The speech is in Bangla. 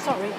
Sorry.